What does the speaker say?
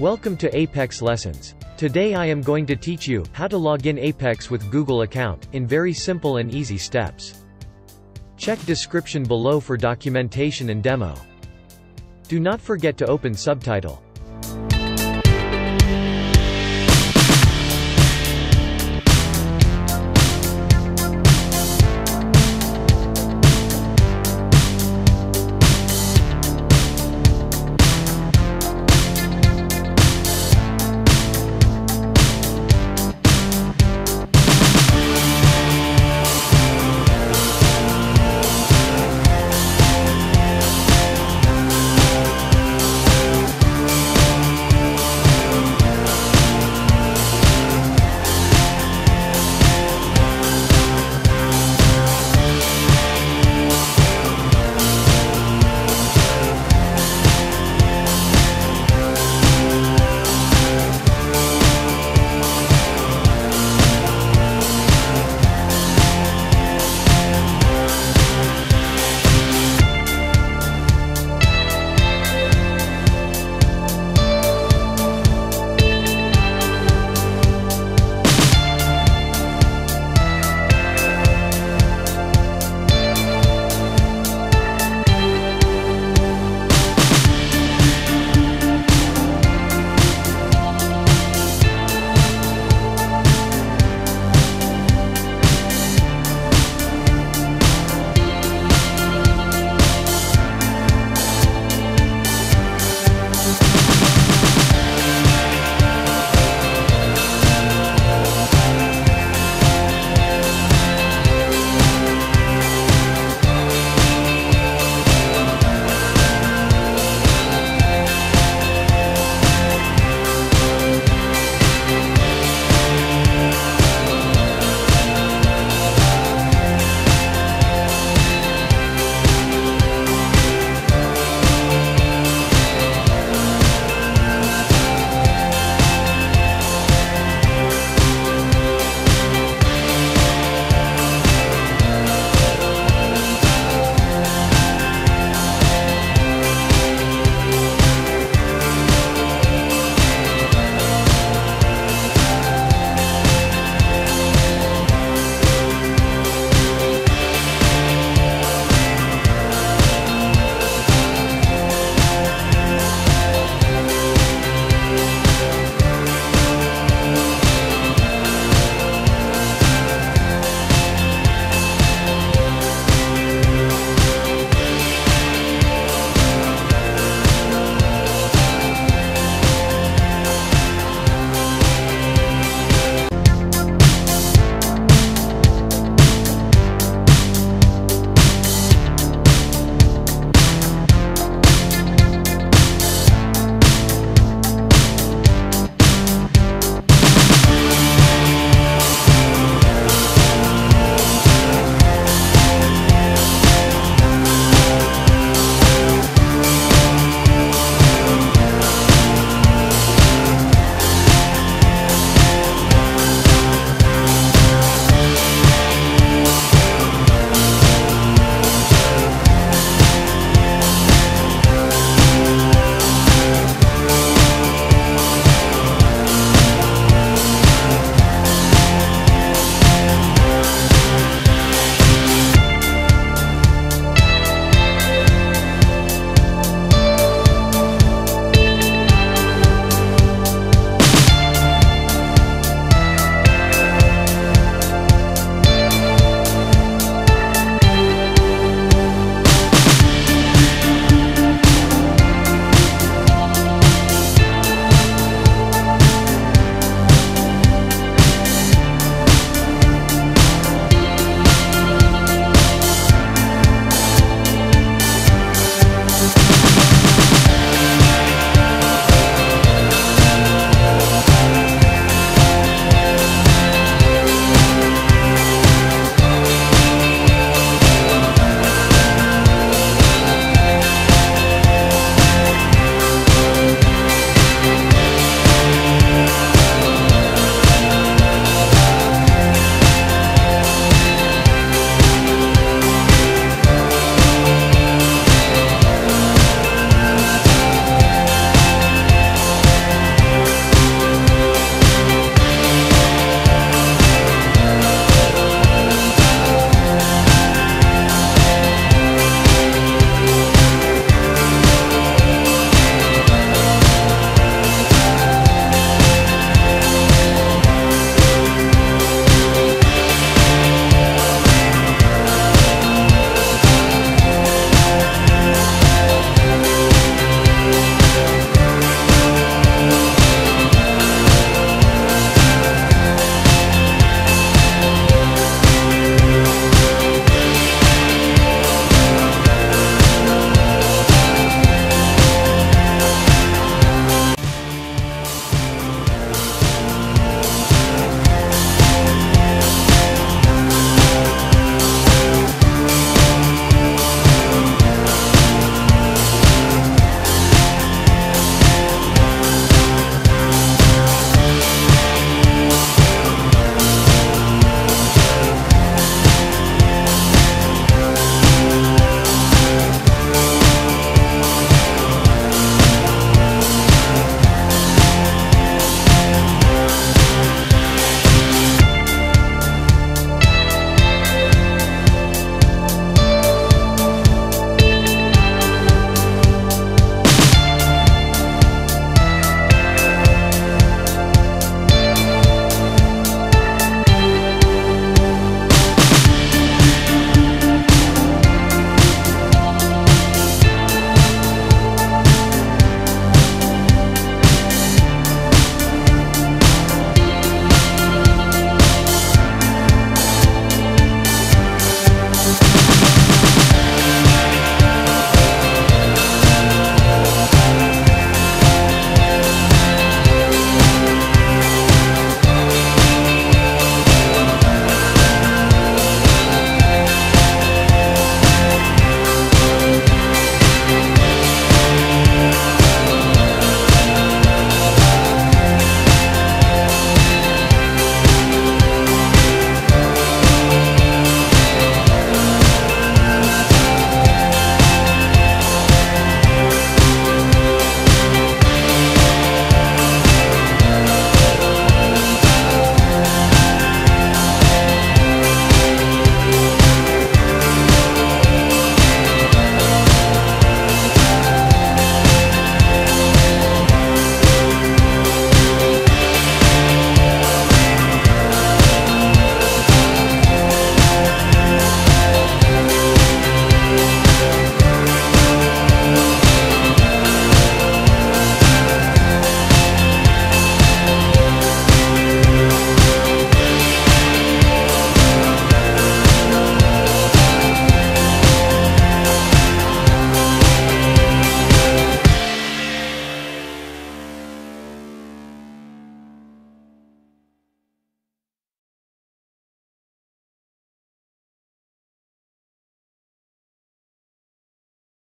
Welcome to Apex Lessons. Today I am going to teach you how to log in Apex with Google account, in very simple and easy steps. Check description below for documentation and demo. Do not forget to open subtitle.